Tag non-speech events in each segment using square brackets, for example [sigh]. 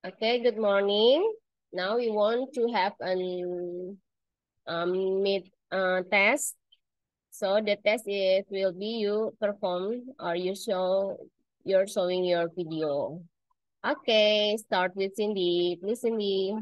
Okay, good morning. Now we want to have an um, mid uh, test. So the test is will be you perform or you show you're showing your video. Okay, start with Cindy. Please, Cindy.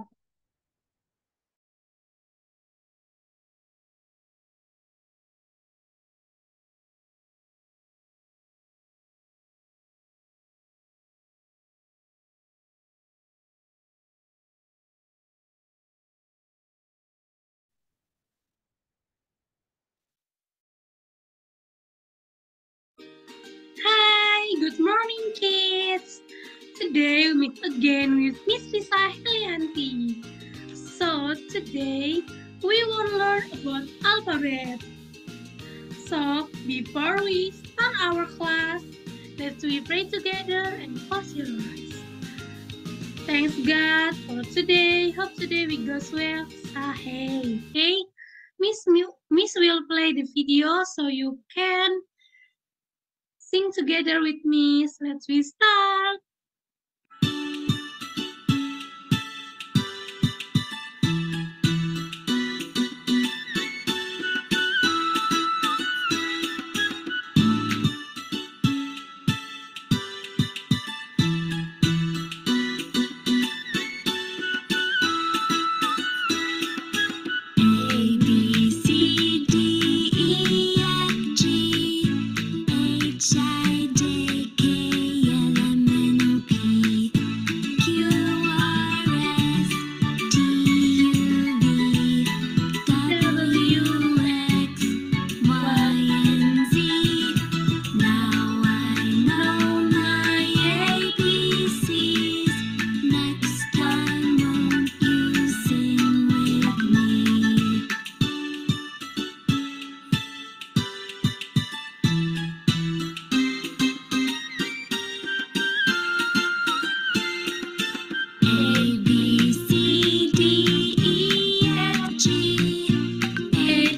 today we meet again with Miss Lisa Helianti. So today we will learn about alphabet. So before we start our class, let's we pray together and close your eyes. Thanks God for today. Hope today we go well. Ah, hey, hey. Miss, Miss will play the video so you can sing together with me. So let's we start.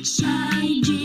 shine.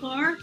car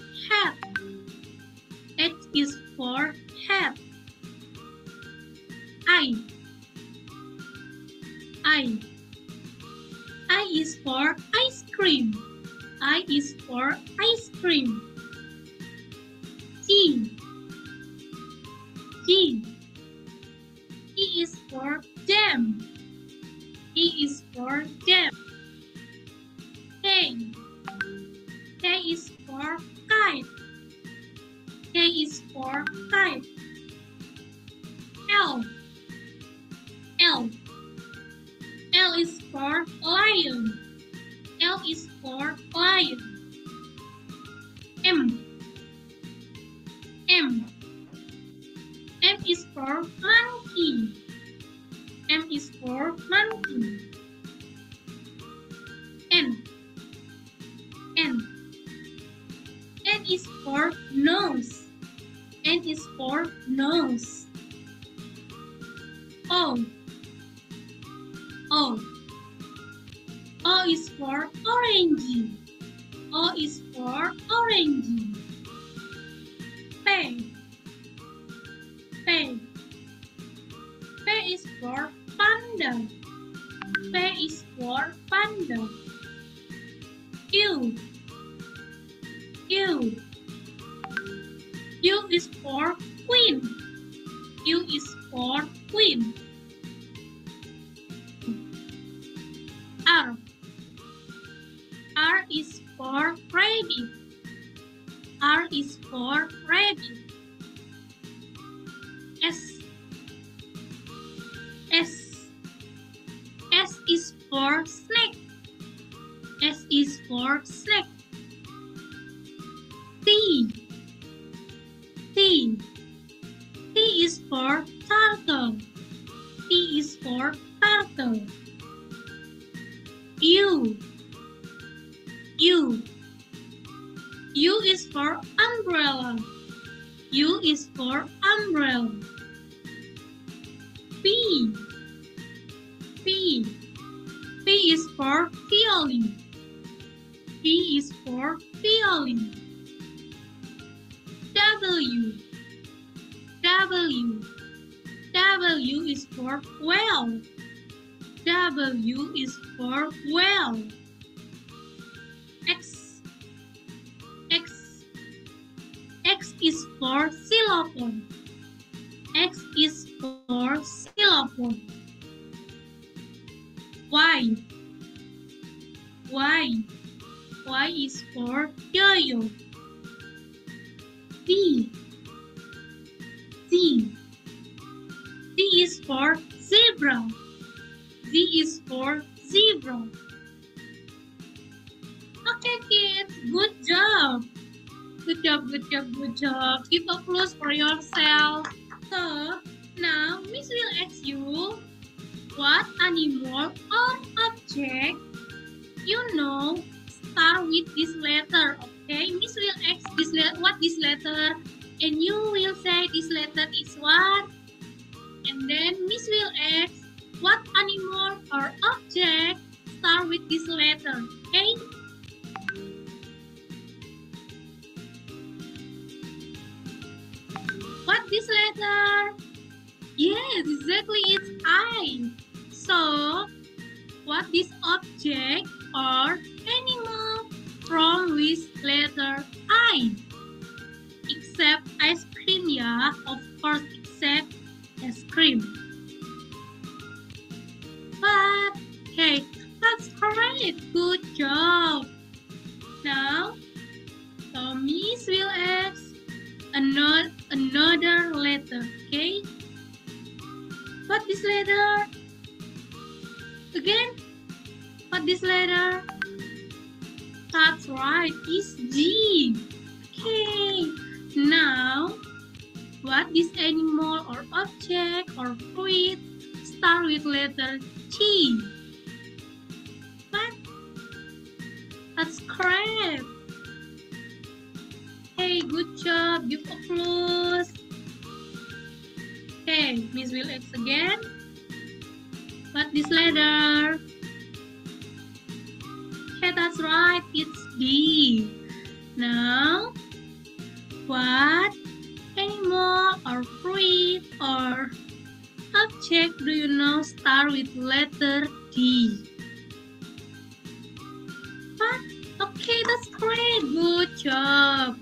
P. P is for violin. P is for violin. W. W. W is for well. W is for well. X. X. X is for xylophone. X is for xylophone. Y. Y. Y is for yo-yo. Z. Z. Z is for zebra. Z is for zebra. Okay, kids, good job. Good job, good job, good job. Give applause for yourself. So, now Miss will ask you, what animal or object you know start with this letter? Okay, Miss will ask this le- what this letter, and you will say this letter is what, and then Miss will ask what animal or object start with this letter. Okay. What this letter? Yes, exactly, it's I. So, what this object or animal from with letter I? Except ice cream, yeah, of course, except ice cream. But, okay, that's correct. Good job. Now, Miss will ask another another letter, okay? What this letter? Again? What this letter? That's right, it's G. Okay. Now, what this animal or object or fruit start with letter T? What? That's correct. Hey, good job. Give applause. Okay, Miss will X again. What this letter? Okay, that's right. It's D. Now, what animal or fruit or object do you know start with letter D? What? Okay, that's great. Good job.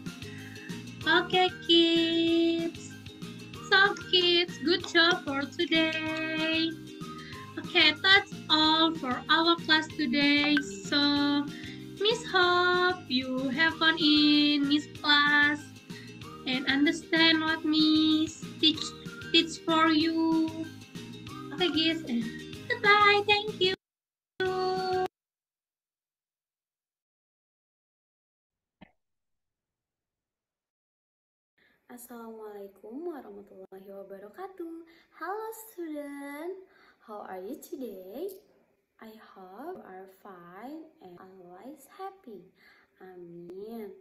Okay, kids. So, kids, good job for today. Okay, that's all for our class today. So, Miss hope you have fun in Miss class and understand what Miss teach teach for you. Okay, guys, and goodbye. Thank you. Assalamualaikum warahmatullahi wabarakatuh. Hello student, how are you today? I hope you are fine and always happy. Amin.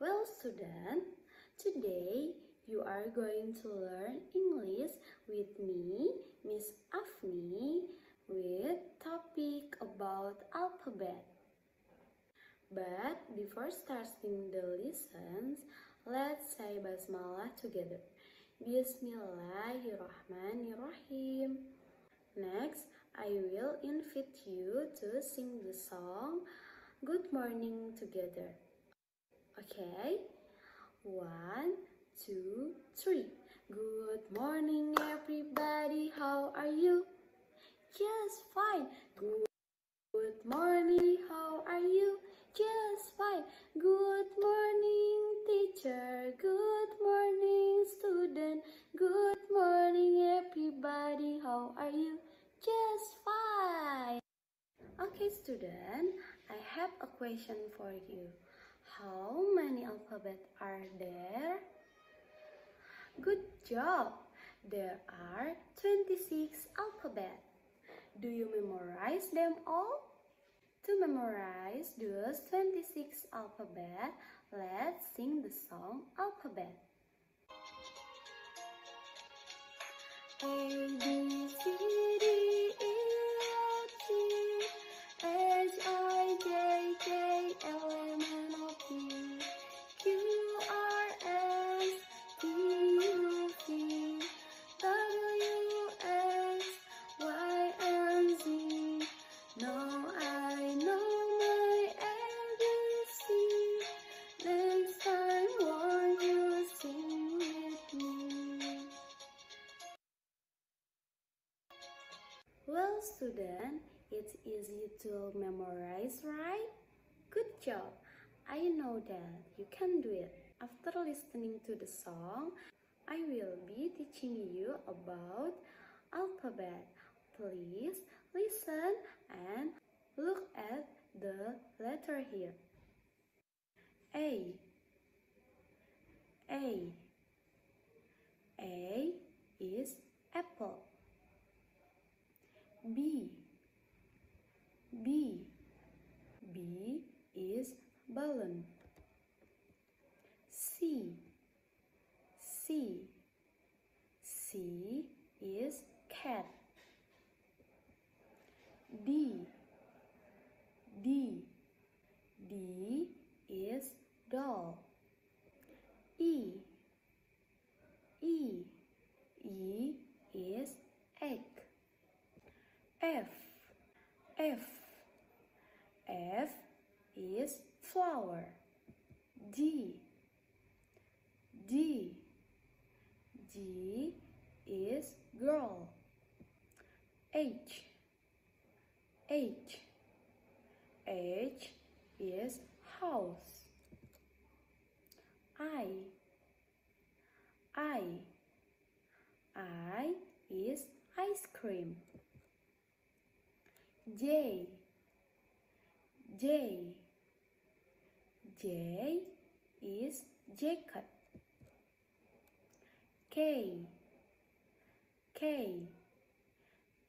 Well student, today you are going to learn English with me, Miss Afni, with topic about alphabet. But before starting the lessons, let's say basmalah together. Bismillahirrahmanirrahim. Next, I will invite you to sing the song Good Morning together. Okay? One, two, three. Good morning, everybody. How are you? Just fine. Good morning, how are you? Just fine. Good morning, teacher. Good morning, student. Good morning, everybody. How are you? Just fine. Okay, student, I have a question for you. How many alphabet are there? Good job. There are 26 alphabet. Do you memorize them all? To memorize those 26 alphabet, let's sing the song Alphabet. A, B, C, D, E, F, G, H, I, J, K, L, know that you can do it. After listening to the song, I will be teaching you about alphabet. Please listen and look at the letter here. A A A is apple. B B B is balloon. C. C. C is cat. D. D. D is doll. E. E. E is egg. F. F. F is flower. G G G is girl. H H H is house. I I I is ice cream. J J J is jacket. K K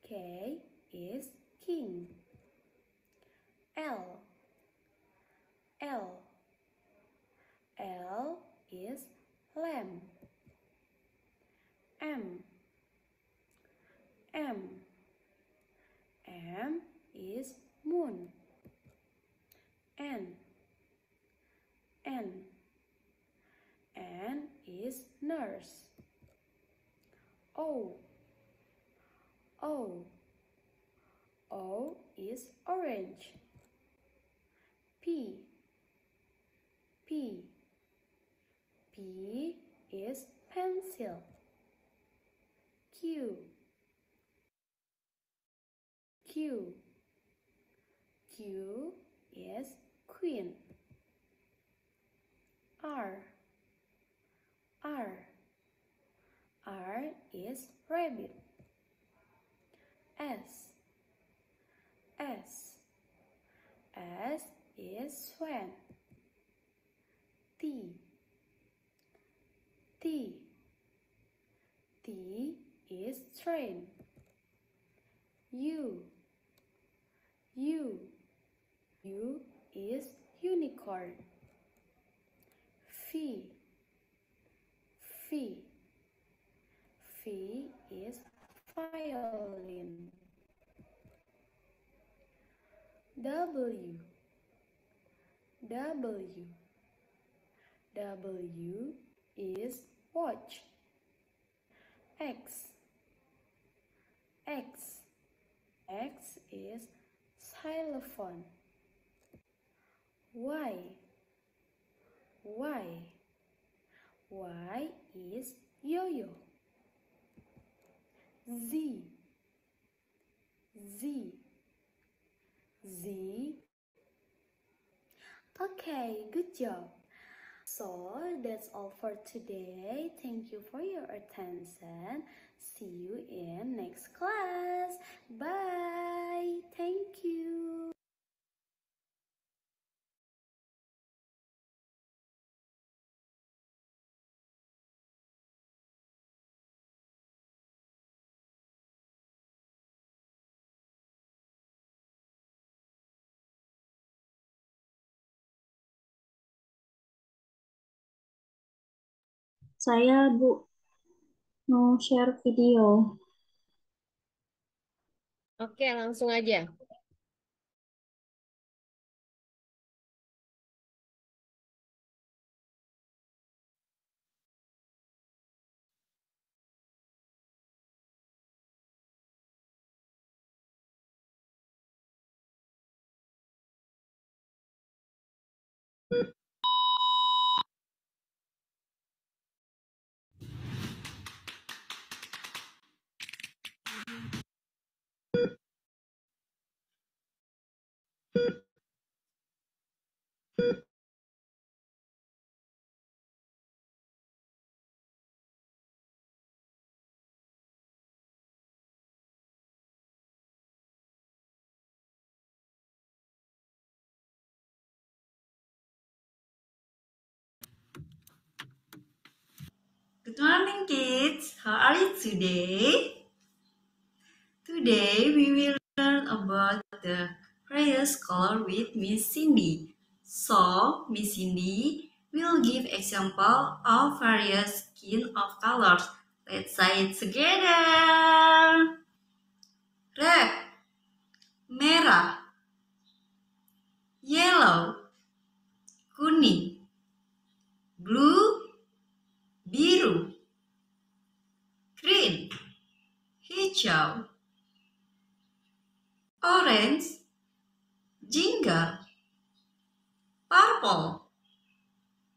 K is king. L L L is lamb. M M M is moon. N N N is nurse. O O O is orange. P. P. P is pencil. Q. Q. Q is queen. R. R R is rabbit. S S S is swan. T T T is train. U U U is unicorn. V V V is violin. W W W is watch. X X X is xylophone. Y Y Y is yo-yo. Z Z Z Okay, good job. So that's all for today. Thank you for your attention. See you in next class. Bye. Thank Saya, Bu, mau share video. Oke, langsung aja. Good morning, kids. How are you today? Today we will learn about the various color with Miss Cindy. So, Miss Cindy will give example of various skin of colors. Let's say it together. Red, merah, yellow, kuning, blue, biru, green, hijau, orange, jingga, purple,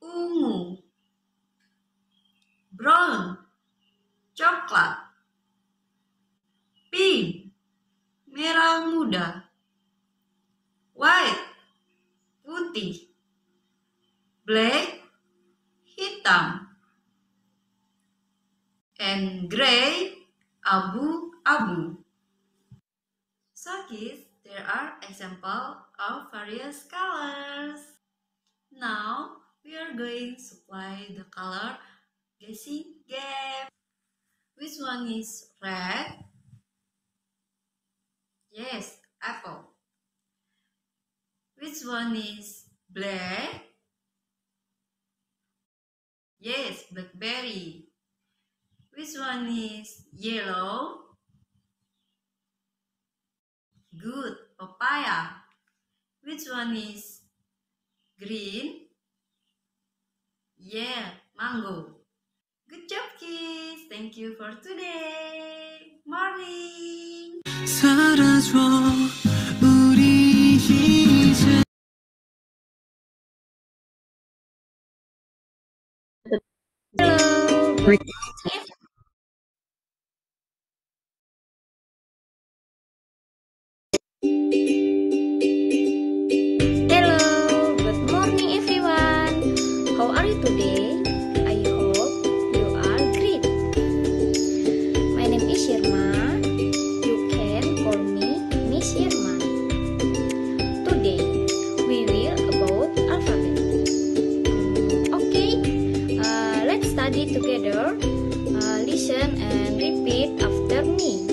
ungu, brown, coklat, pink, merah muda, white, putih, black, hitam, and gray, abu-abu. So kids, there are example of various colors. Now we are going to play the color guessing game. Which one is red? Yes, apple. Which one is black? Yes, blackberry. Which one is yellow? Good, papaya. Which one is green? Yeah, mango. Good job, kids. Thank you for today. Morning. 사라져 우리 이제 Halo. Hello, good morning everyone. How are you today? I hope you are great. My name is Shirma. You can call me Miss Shirma. Today we will about alphabet. Okay, uh, let's study together. Uh, listen and repeat after me.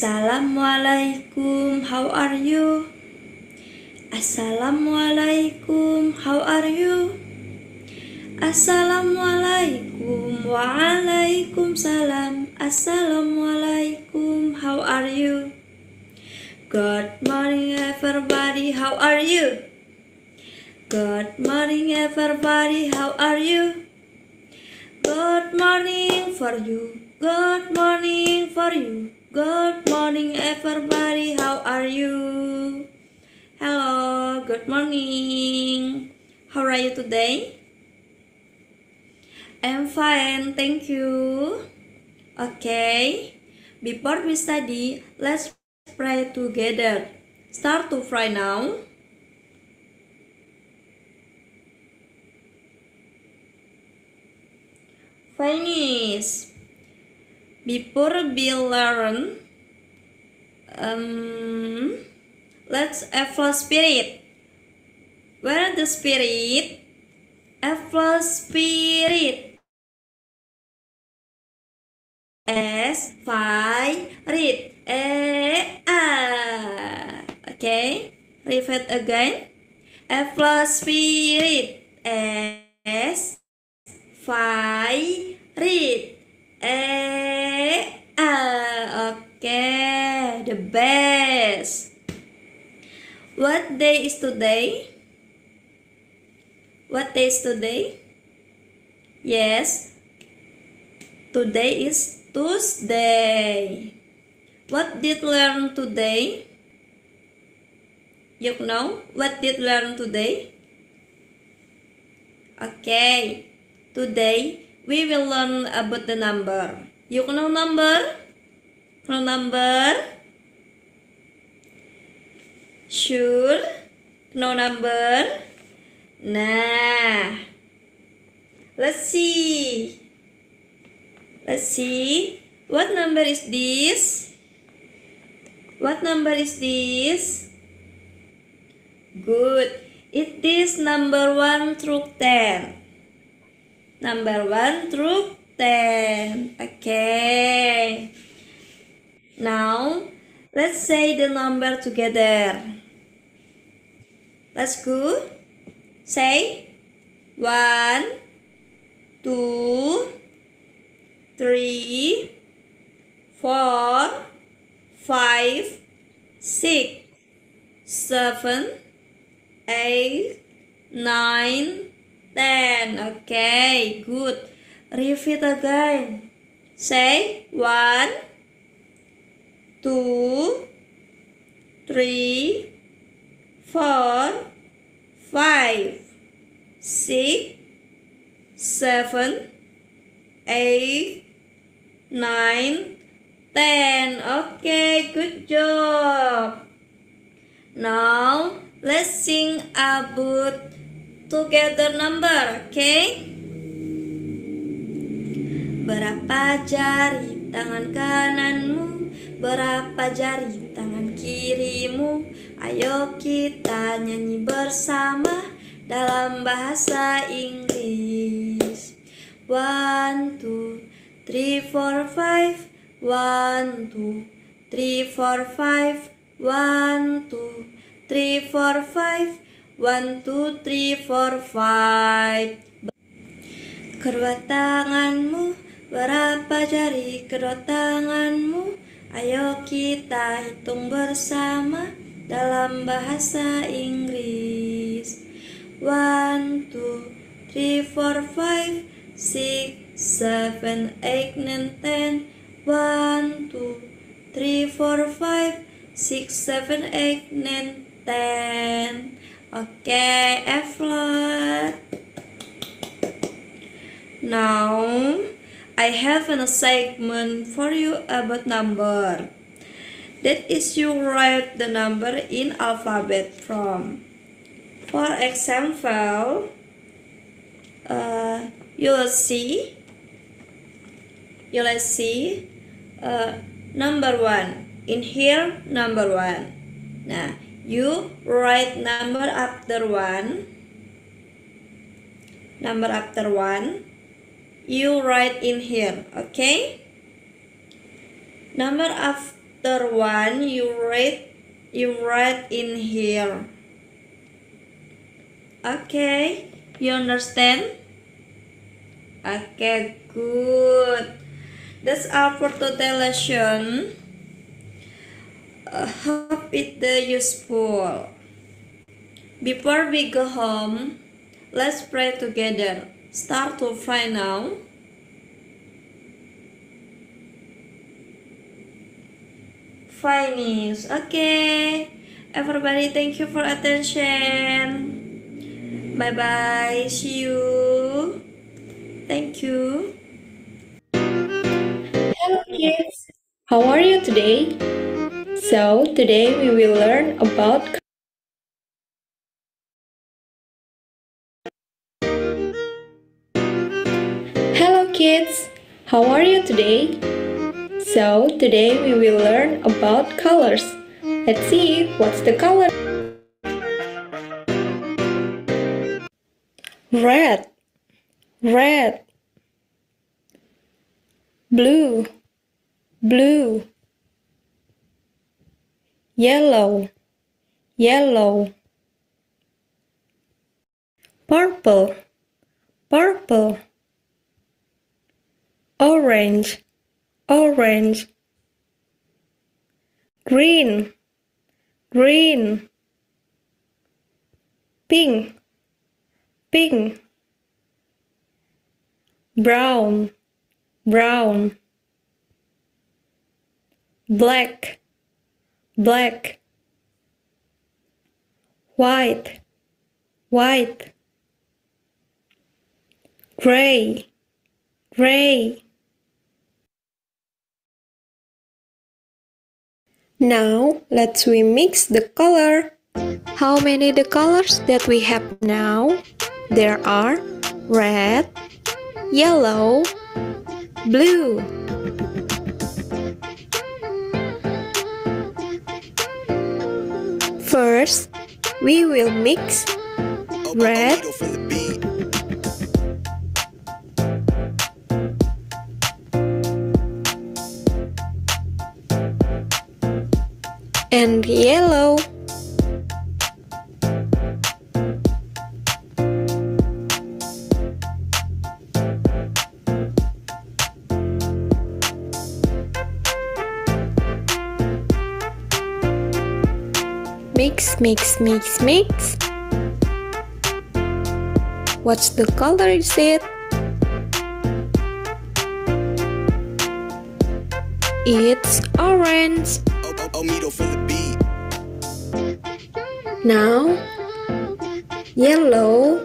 Assalamualaikum, how are you? Assalamualaikum, how are you? Assalamualaikum, waalaikumsalam. Assalamualaikum, how are you? Good morning, everybody, how are you? Good morning, everybody, how are you? Good morning for you. Good morning for you. Good morning, everybody. How are you? Hello, good morning. How are you today? I'm fine, thank you. Okay, before we study, let's pray together. Start to pray now. Finish. Before we learn, um, let's Apple spirit. Where the spirit? Apple spirit. S read. E a. Okay. Repeat again. Apple spirit. S read. Eh, ah, okay, the best. What day is today? What day is today? Yes. Today is Tuesday. What did learn today? You know what did learn today? Okay. Today we will learn about the number. You know number? Know number? Sure? Know number? Nah. Let's see. Let's see. What number is this? What number is this? Good. It is number 1 through 10. Number 1 through 10. Okay. Now, let's say the number together. Let's go. Say 1, 2, 3, 4, 5, 6, 7, 8, 9, 10. Okay, good. Repeat again. Say 1, 2, 3, 4, 5, 6, 7, 8, 9, 10. Okay, good job. Now, let's sing about together number, okay? Berapa jari tangan kananmu? Berapa jari tangan kirimu? Ayo kita nyanyi bersama dalam bahasa Inggris. One, two, three, four, five. One, two, three, four, five. One, two, three, four, five. One, two, three, four, five. Kedua tanganmu, berapa jari kedua tanganmu? Ayo kita hitung bersama dalam bahasa Inggris. One, two, three, four, five, six, seven, eight, nine, ten. One, two, three, four, five, six, seven, eight, nine, ten. Okay, F. Now, I have a segment for you about number. That is you write the number in alphabet from. For example, uh, you'll see, you'll see uh, number one. In here, number one. Nah, you write number after one. Number after one. You write in here okay? Number after one you write you write in here. Okay you understand? Okay good. That's all for today lesson hope it uh, useful before we go home let's pray together start to pray now. Finish. Okay. Everybody, thank you for attention. Bye bye. See you. Thank you. Hello kids, how are you today? So today we will learn about Hello kids, how are you today? So today we will learn about colors. Let's see what's the color. Red, red, blue, blue, yellow, yellow, purple, purple, orange, orange, green, green, pink, pink, brown, brown. Black, black. White, white. Gray, gray. Now, let's remix the color. How many the colors that we have now? There are red, yellow, blue. First, we will mix red, and yellow. Mix, mix, mix, mix. What's the color is it? It's orange. Now, yellow.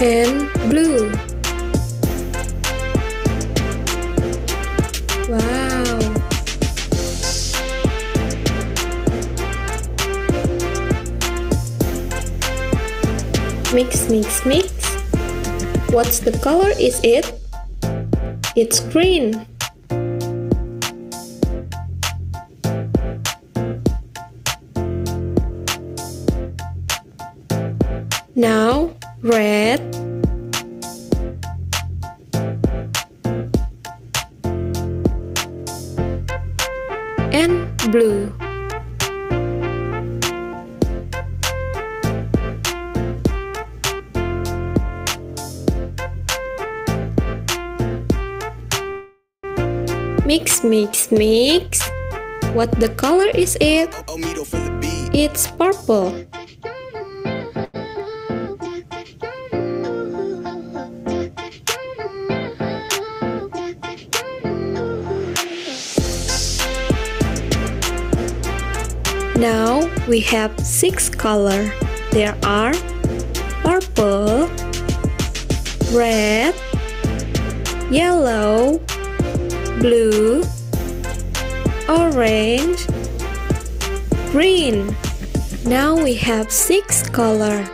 And blue. What's the color is it? It's green. What the color is it? It's purple. Now we have six color. There are purple, red, yellow, blue, orange, green. Now we have six color.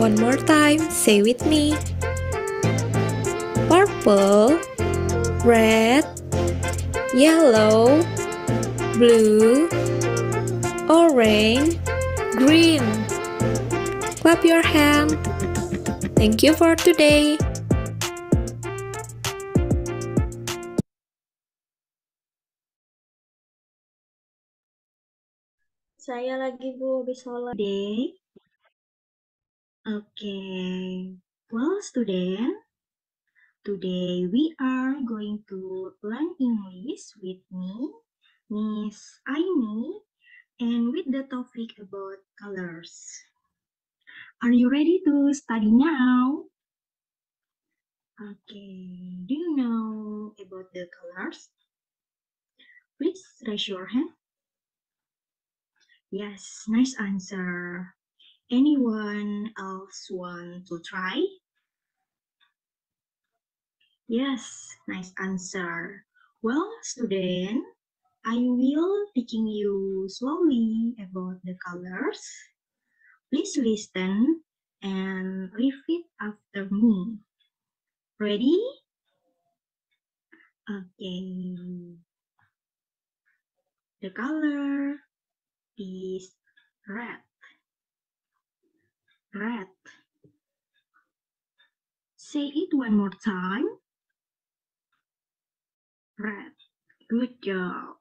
One more time, say with me. Purple, red, yellow, blue, orange, green. Clap your hand. Thank you for today. Saya lagi Bu, habis sholat. Today, okay. Well, student, today we are going to learn English with me, Miss Aini, and with the topic about colors. Are you ready to study now? Okay, do you know about the colors? Please raise your hand. Yes, nice answer. Anyone else want to try? Yes, nice answer. Well, student, I will teaching you slowly about the colors. Please listen and repeat after me. Ready? Okay. The color is red. Red. Say it one more time. Red. Good job.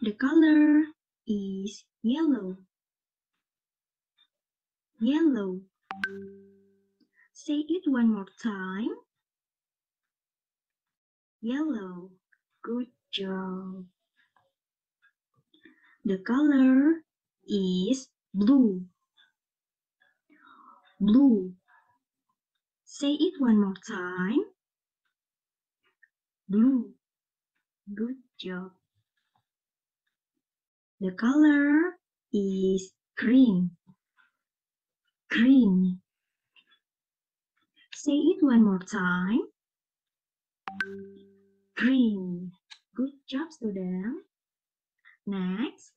The color is yellow. Yellow. Say it one more time. Yellow. Good job. The color is blue. Blue. Say it one more time. Blue. Good job. The color is green. Green. Say it one more time. Green. Good job, student. Next,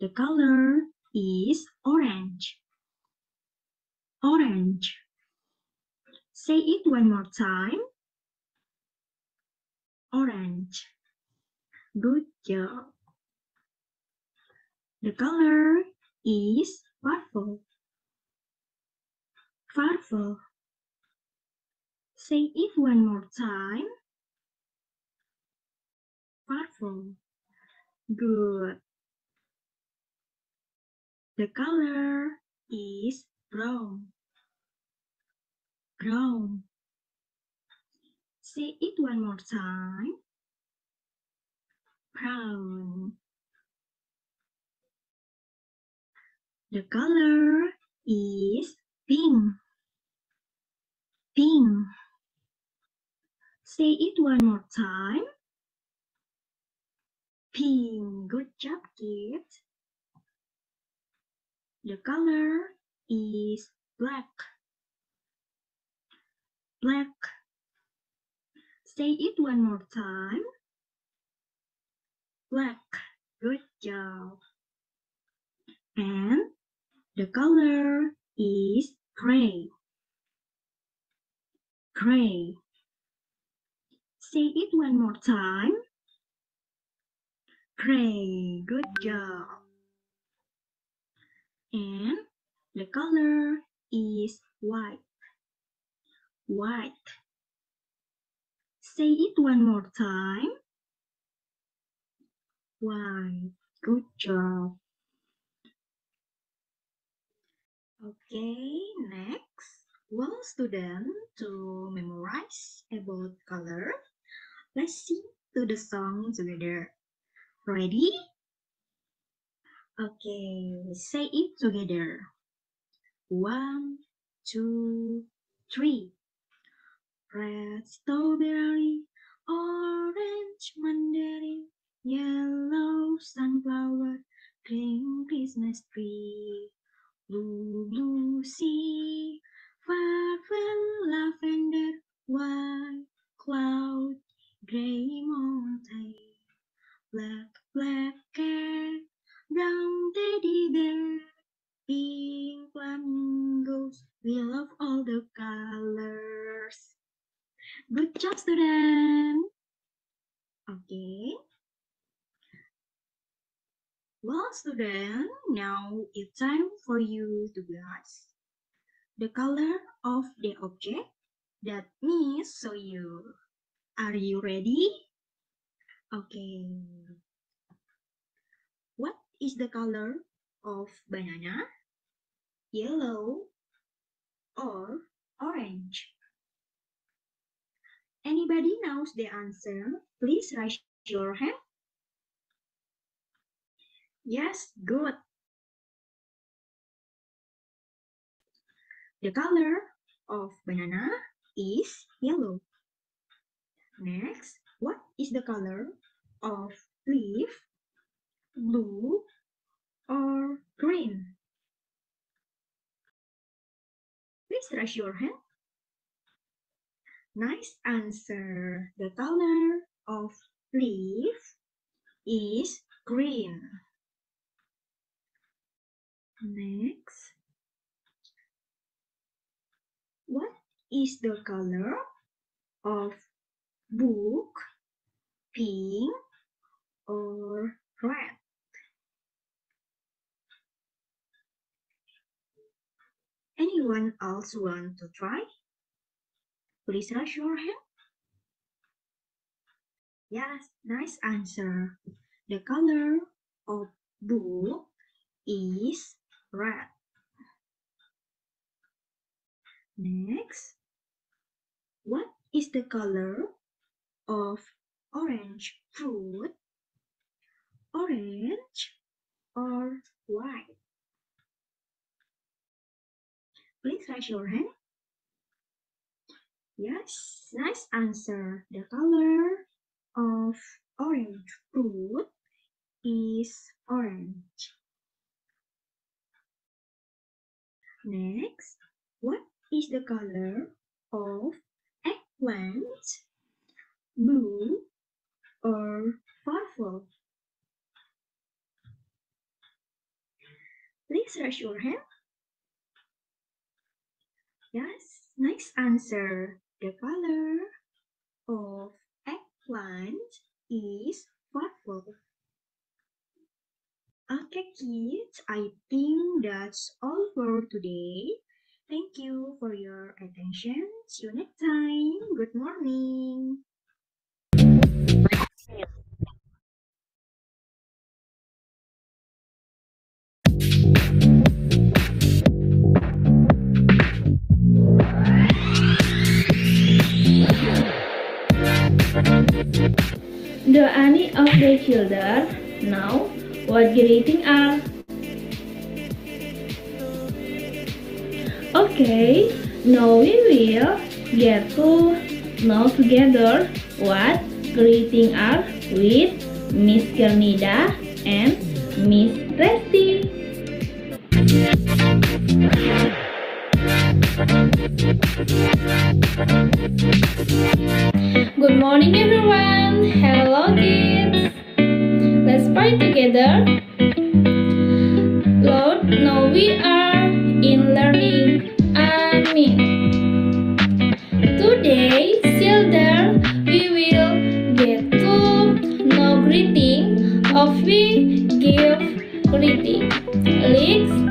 the color is orange. Orange. Say it one more time. Orange. Good job. The color is purple. Purple. Say it one more time. Purple. Good. The color is brown. Brown. Say it one more time. Brown. The color is pink. Pink. Say it one more time. Pink. Good job, kids. The color is black. Black. Say it one more time. Black. Good job. And the color is gray. Gray. Say it one more time. Gray. Good job. And the color is white. White. Say it one more time. White. Good job. Okay, next. One student to memorize about color. Let's sing to the song together. Ready? Okay, say it together. One, two, three. Red strawberry, orange mandarin, yellow sunflower, green Christmas tree, blue, blue sea, purple lavender, white cloud, gray mountain, black, black cat, bear, pink flamingos. We love all the colors. Good job, student. Okay. Well, student, now it's time for you to guess the color of the object that Miss show you. Are you ready? Okay. What is the color of banana? Yellow or orange? Anybody knows the answer? Please raise your hand. Yes, good. The color of banana is yellow. Next, what is the color of leaf? Blue or green? Please raise your hand. Nice answer. The color of leaf is green. Next. What is the color of book? Pink or red? Anyone else want to try? Please raise your hand. Yes, nice answer. The color of book is red. Next, what is the color of orange fruit? Orange or white? Please raise your hand. Yes, nice answer. The color of orange fruit is orange. Next, what is the color of eggplant? Blue or purple? Please raise your hand. Yes, nice answer. The color of eggplant is purple. Okay, kids, I think that's all for today. Thank you for your attention. See you next time. Good morning. The any of the children know what greeting are? Okay, now we will get to know together what greeting are with Miss Kelnida and Miss Resti. Good morning everyone. Hello kids. Let's pray together. Lord, now we are in learning. Amen. Today, children, we will get to know greeting of we give greeting. Let's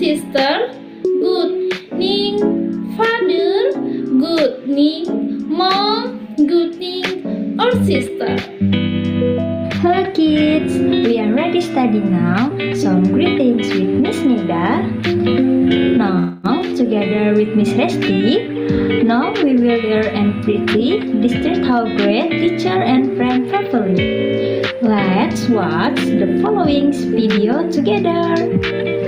sister. Good evening, Father. Good evening, Mom. Good evening, our sister. Hello kids, we are ready to study now. Some greetings with Miss Nida. Now, together with Miss Resti, now we will learn and pretty district how great teacher and friend family. Let's watch the following video together.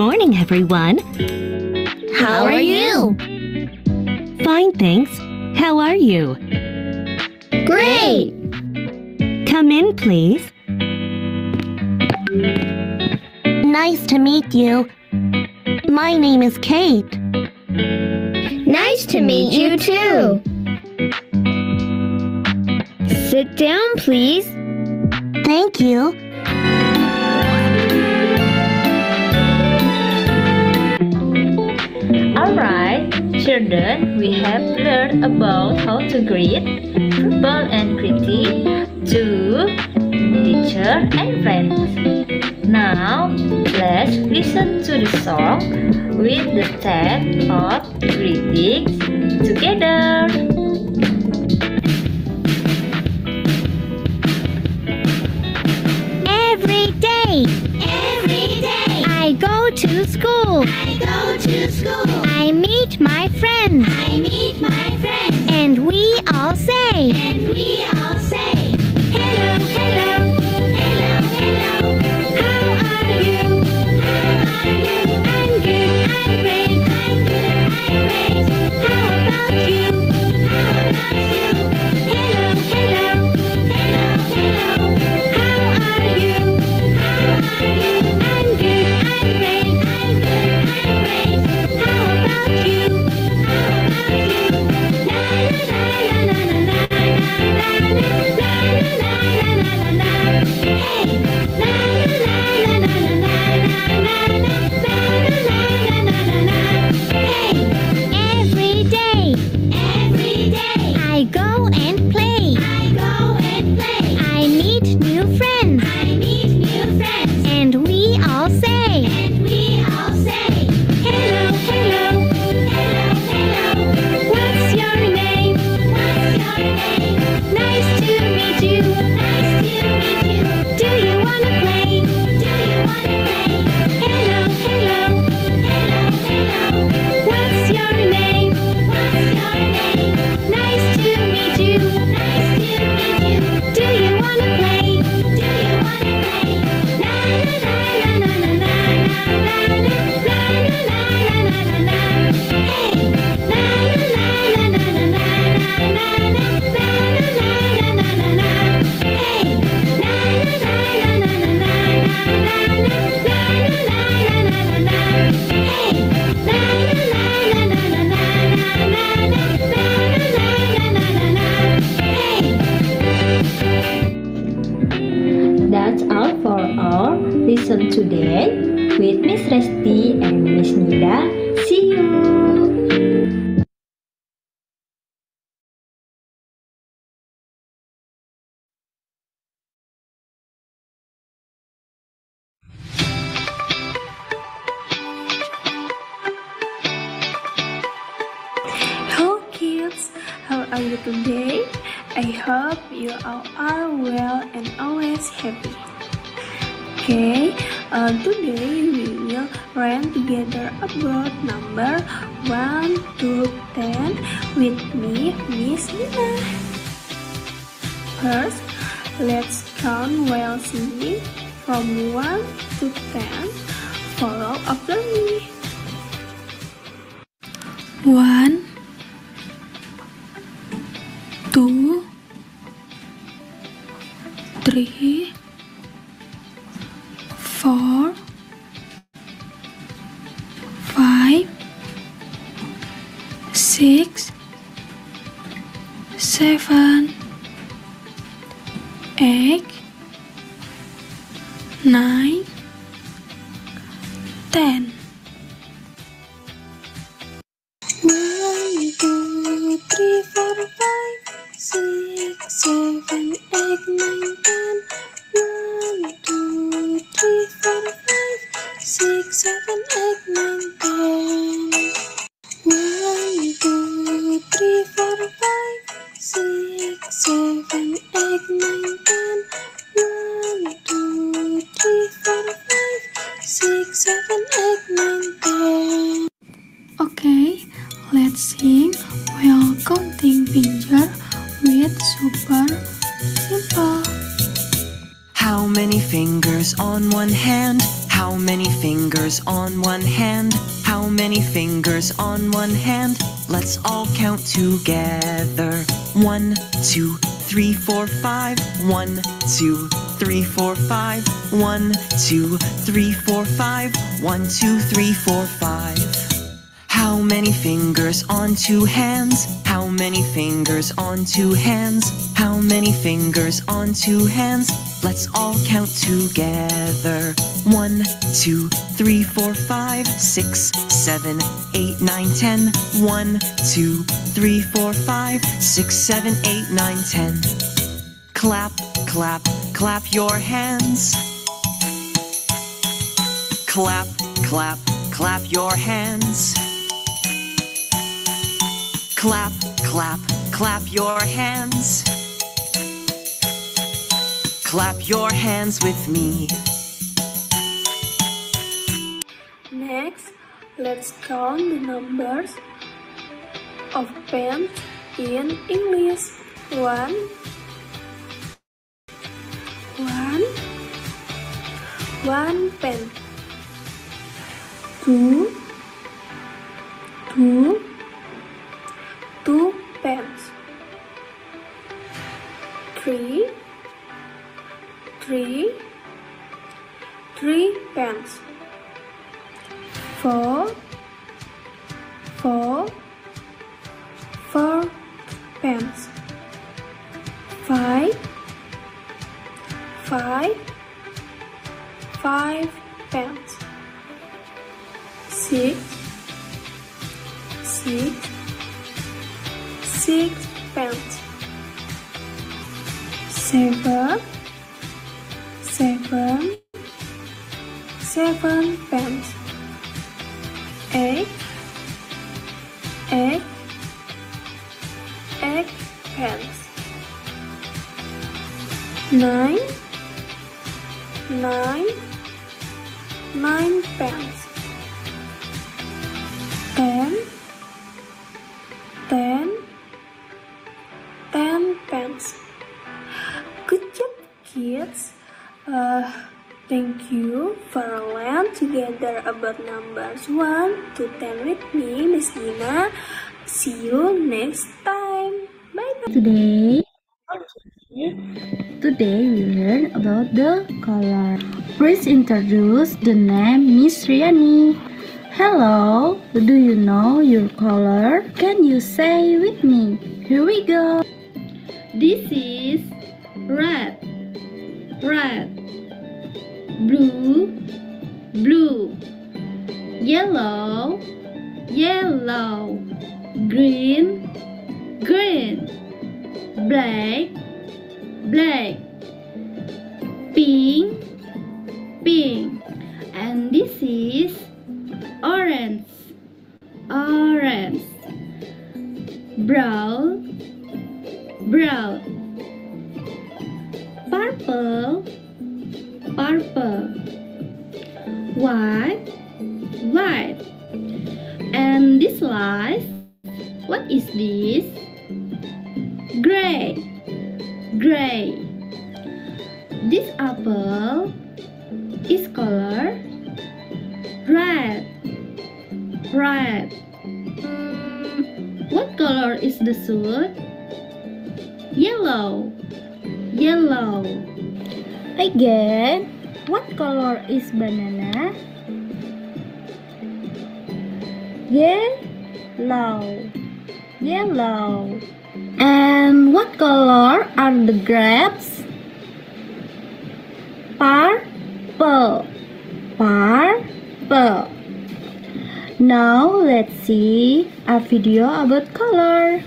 Morning, everyone. How are you? Fine, thanks. How are you? Great. Come in, please. Nice to meet you. My name is Kate. Nice to meet you too. Sit down, please. Thank you. Children, we have learned about how to greet verbal and pretty to teacher and friends. Now, let's listen to the song with the text of greetings together. Every day. Every day. I go to school. I go to school. I meet my friends. I meet my friends. And we all say. And we all say. Hello, hello. Hello, eight, nine, ten. One, two, three, four, five. One, two, three, four, five. How many fingers on two hands? How many fingers on two hands? How many fingers on two hands? Let's all count together. One, two, three, four, five, six, seven, eight, nine, ten. One, two, three, four, five, six, seven, eight, nine, ten. Clap, clap, clap your hands. Clap, clap, clap your hands. Clap, clap, clap your hands. Clap your hands with me. Next, let's count the numbers of pens in English. One, one, one pen. Two, two, two pens. Three, three, three pens. Four, four, four pens. Five, five, five pens. The color. Please introduce the name Miss Riani. Hello, do you know your color? Can you say with me? Here we go. This is red, red, blue, blue, yellow, yellow, green, green, black, black, pink pink. And this is orange orange. Brown brown. Purple purple. White white. And this light what is this? Gray gray. This apple is color red. Red. What color is the suit? Yellow. Yellow. Again, what color is banana? Yellow. Yellow. And what color are the grapes? Purple, purple. Now let's see a video about color.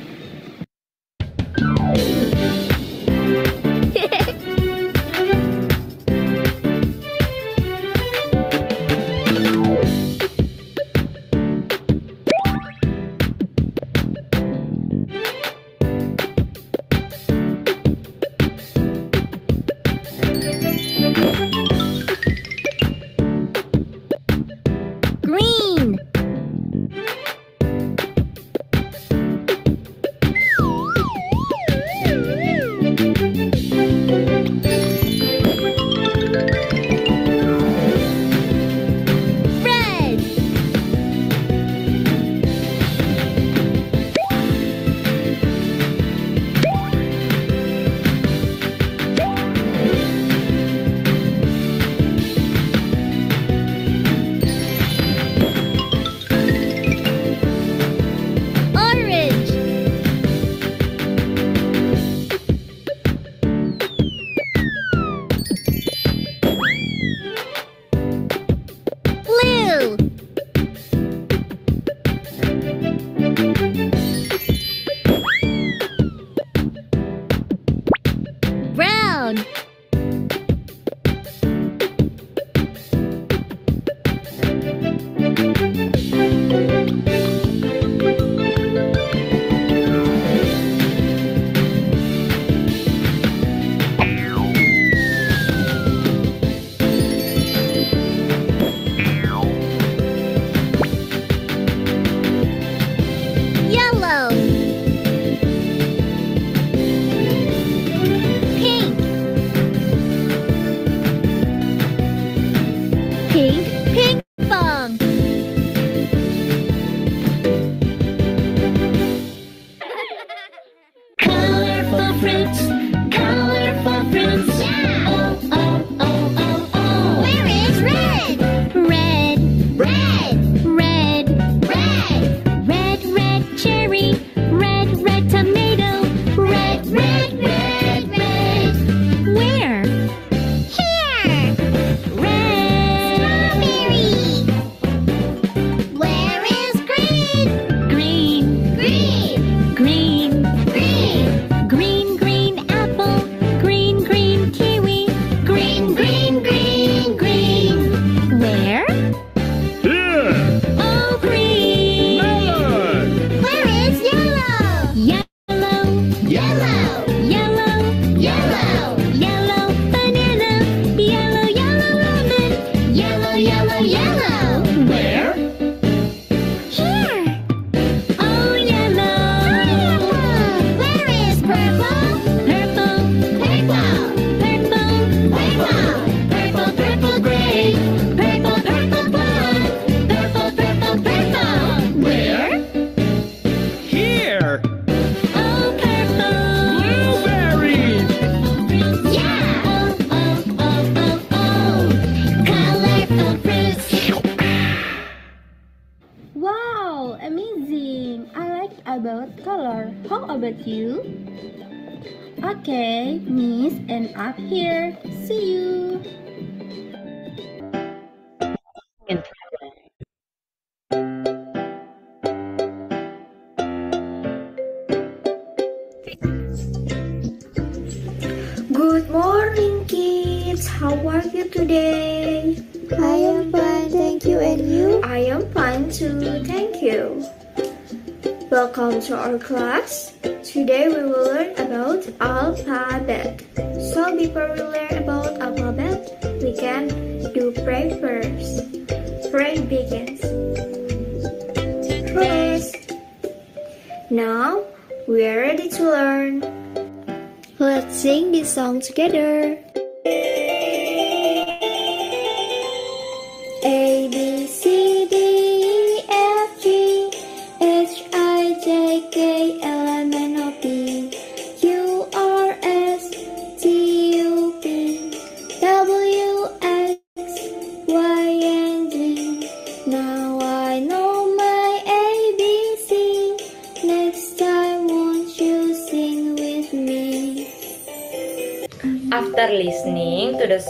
Together.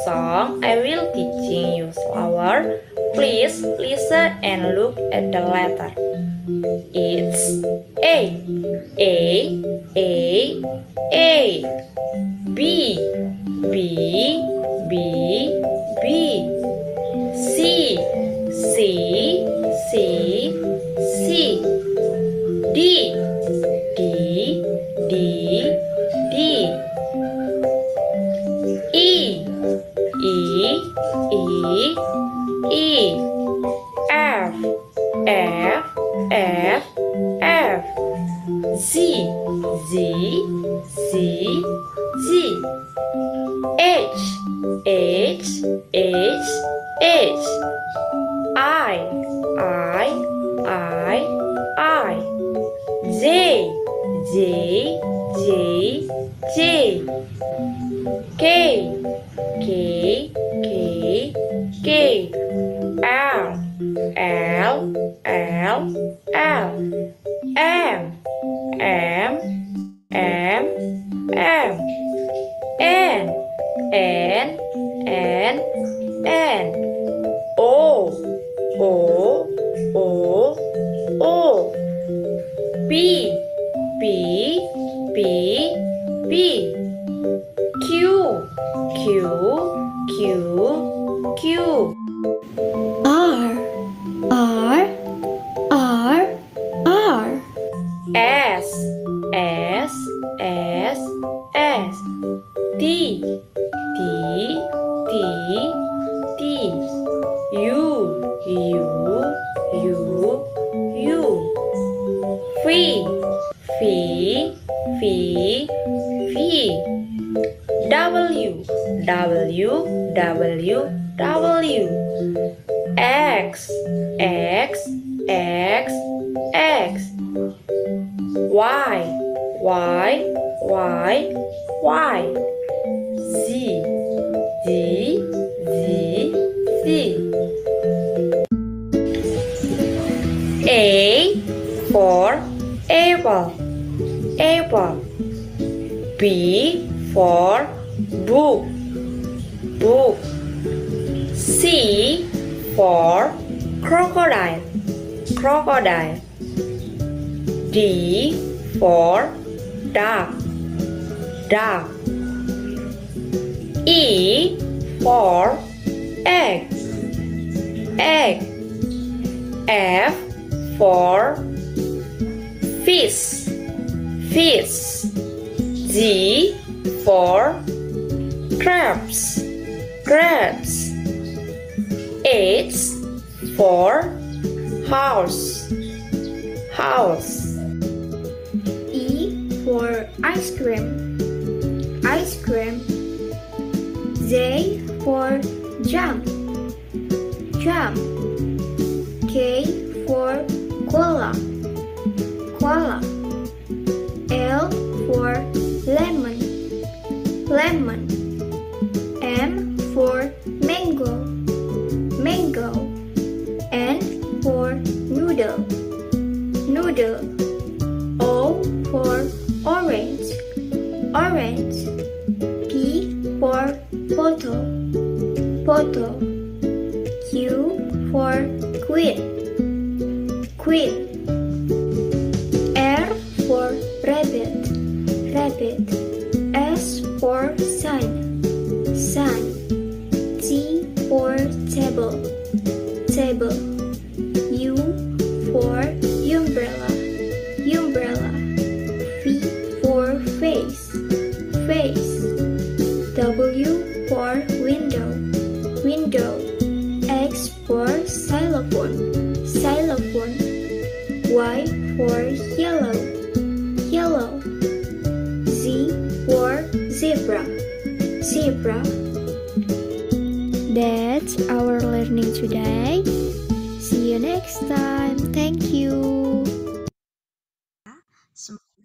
Song, I will teaching you slower. Please listen and look at the letter. V V V. W W W W. X X X X. Y Y Y Y. Z Z Z Z. A for apple apple B for book book. C for crocodile crocodile. D for dog dog E for egg egg. F for fish fish G for. Crabs. Crabs. H for. House. House. E for ice cream. Ice cream. J for jump jump K for koala koala L for lemon. Lemon. M for mango. Mango. N for noodle. Noodle. O for orange. Orange. P for photo photo Q for queen queen for rabbit, rabbit. S for sun, sun. T for table, table. U for umbrella, umbrella. V for face, face. W for window, window. X for xylophone, xylophone. Y for yellow. Zebra. That's our learning today. See you next time. Thank you. Semoga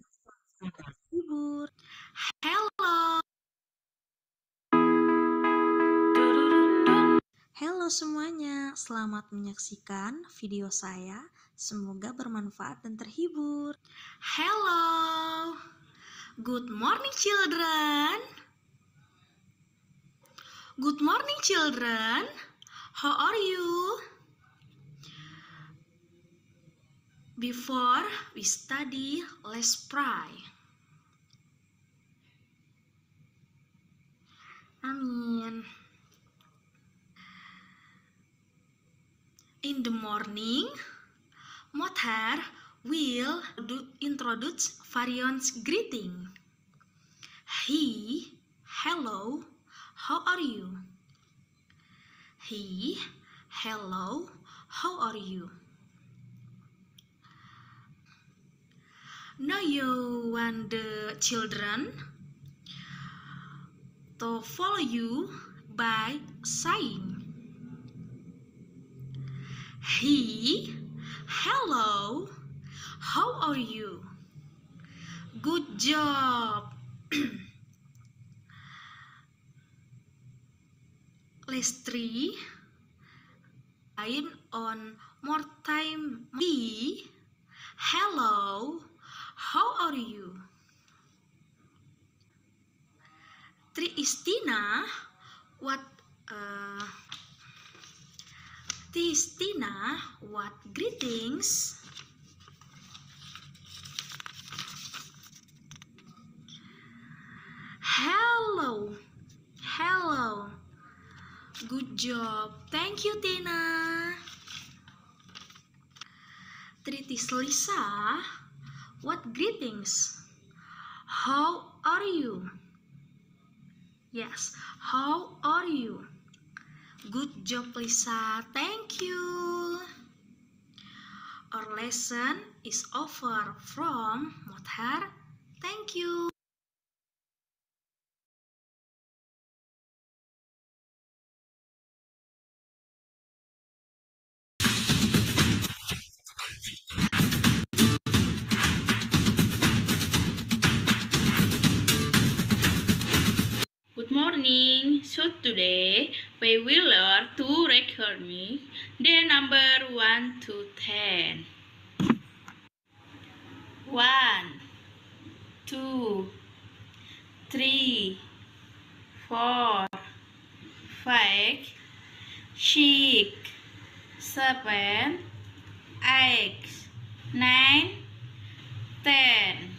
terhibur. Hello. Halo semuanya, selamat menyaksikan video saya. Semoga bermanfaat dan terhibur. Hello. Good morning children. Good morning children. How are you? Before we study, let's pray. Amin. In the morning, Mothar will introduce various greeting. He, hello, how are you? He, hello, how are you? Now you want the children to follow you by saying He, hello, how are you? Good job. [clears throat] Let's three. Time on more time. He, hello, how are you? Tristina, what uh, Tristina, what greetings? Hello, hello. Good job. Thank you, Tina. Tritis Lisa, what greetings? How are you? Yes, how are you? Good job, Lisa. Thank you. Our lesson is over from Mothar. Thank you. Today we will learn to record me the number 1 to 10. 1 2 3 4 5 6 7 8 9 10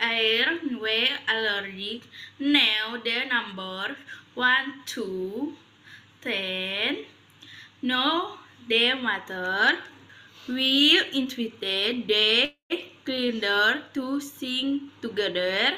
air were allergic. Now the number 1 to 10. No, they matter. We invited the cleaner to sing together.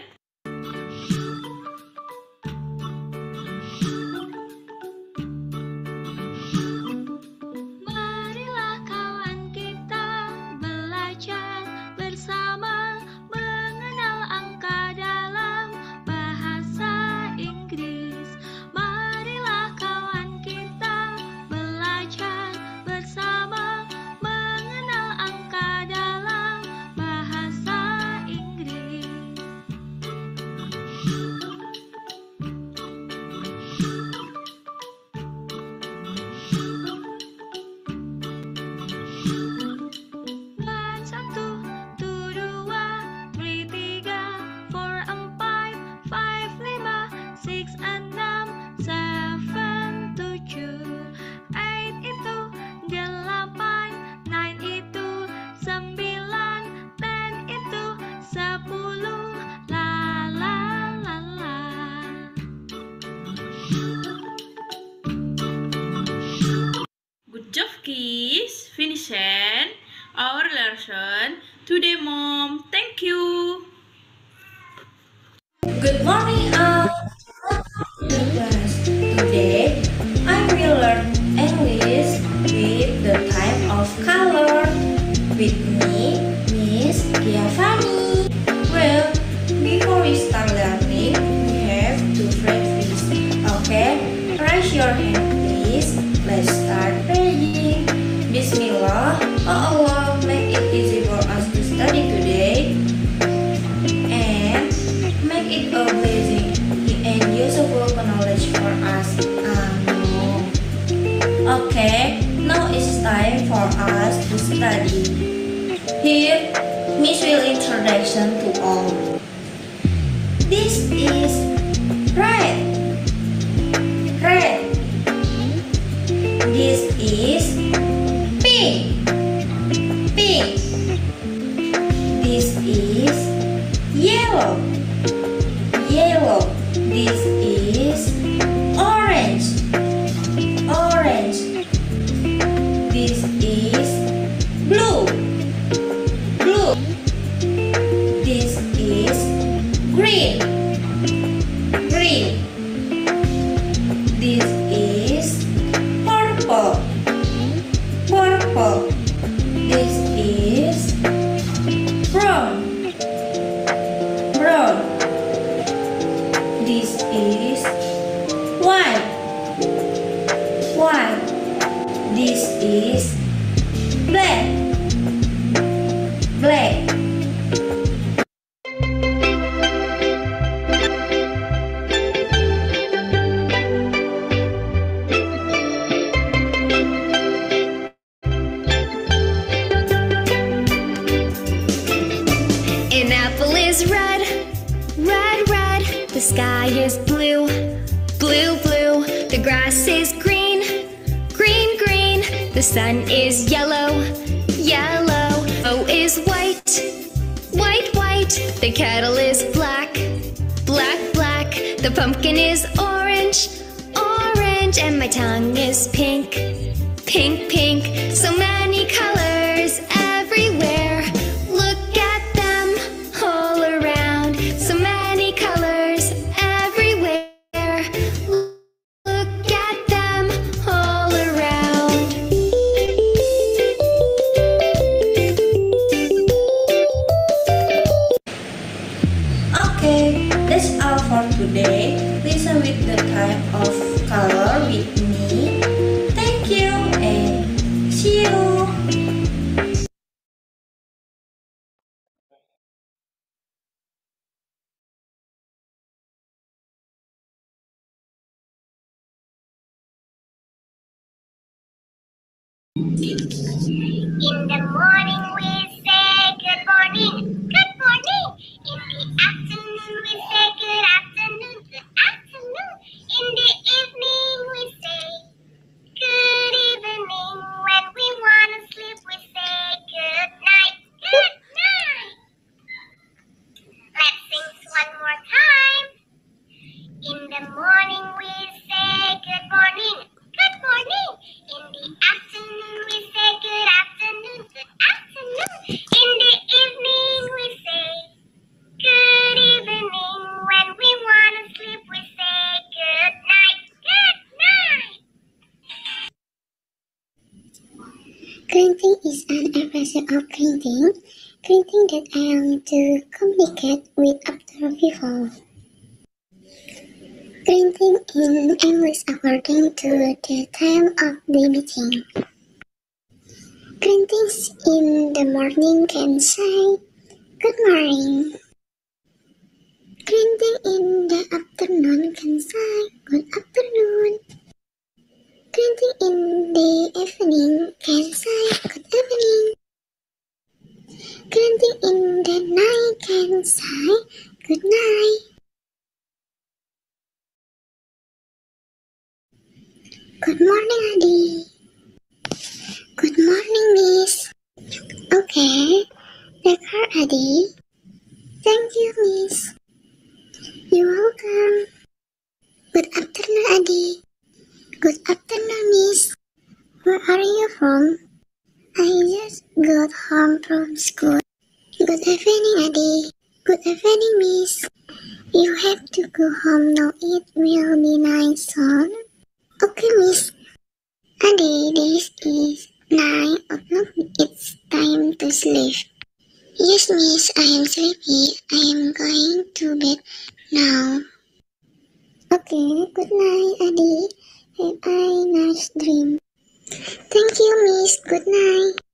The kettle is black, black, black. The pumpkin is orange, orange. And my tongue is pink, pink, pink. So In the morning we say good morning, good morning. In the afternoon we say good afternoon, good afternoon. In the evening we say good evening. When we wanna sleep we say good night, good night. Let's sing one more time. In the morning we say good morning, Greeting is an expression of printing, printing that want to communicate with other people. Printing in English according to the time of the meeting. Greetings in the morning can say good morning. Greeting in the afternoon can say good afternoon. Greeting in the evening can say good evening. Greeting in the night can say good night. Good morning, Adi. Good morning, Miss. Okay, Dekar Adi. Thank you, Miss. You're welcome. Good afternoon, Adi. Good afternoon, miss. Where are you from? I just got home from school. Good evening, Adi. Good evening, miss. You have to go home now. It will be night soon. Okay, miss. Adi, this is nine o'clock. It's time to sleep. Yes, miss. I am sleepy. I am going to bed now. Okay, good night, Adi. Have I nice dream. Thank you, miss. Good night.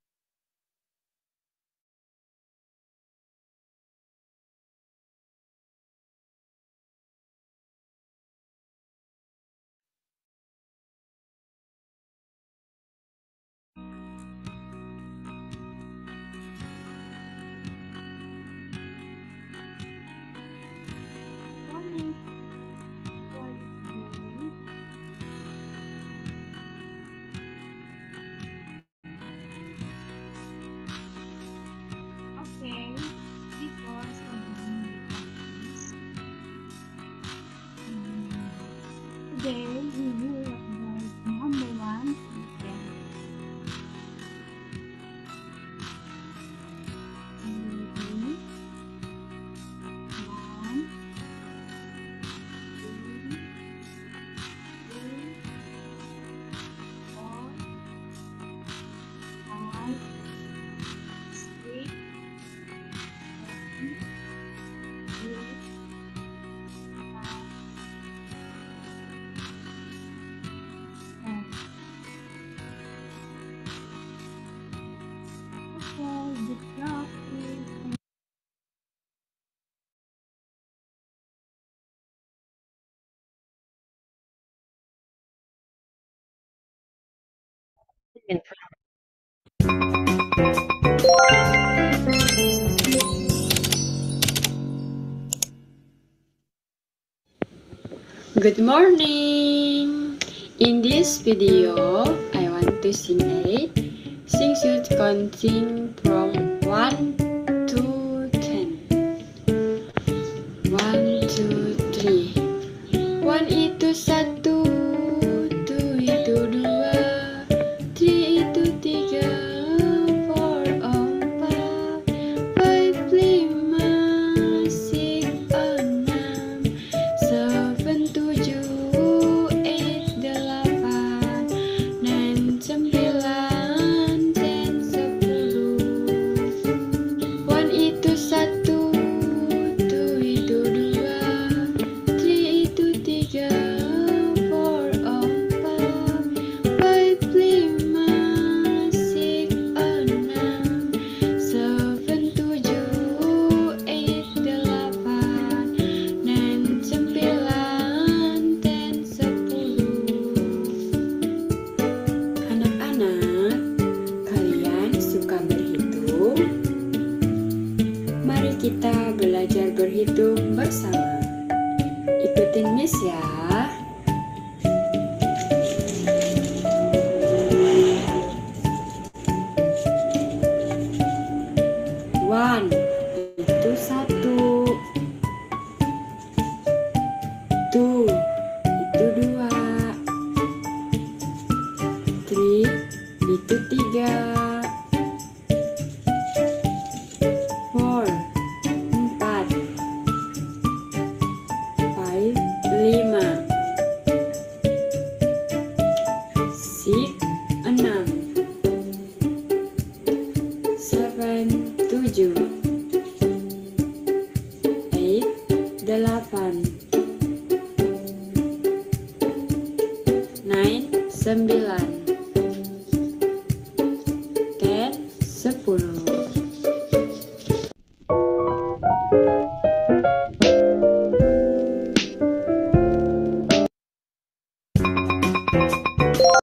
Good morning! In this video, I want to sing a sing should counting from one.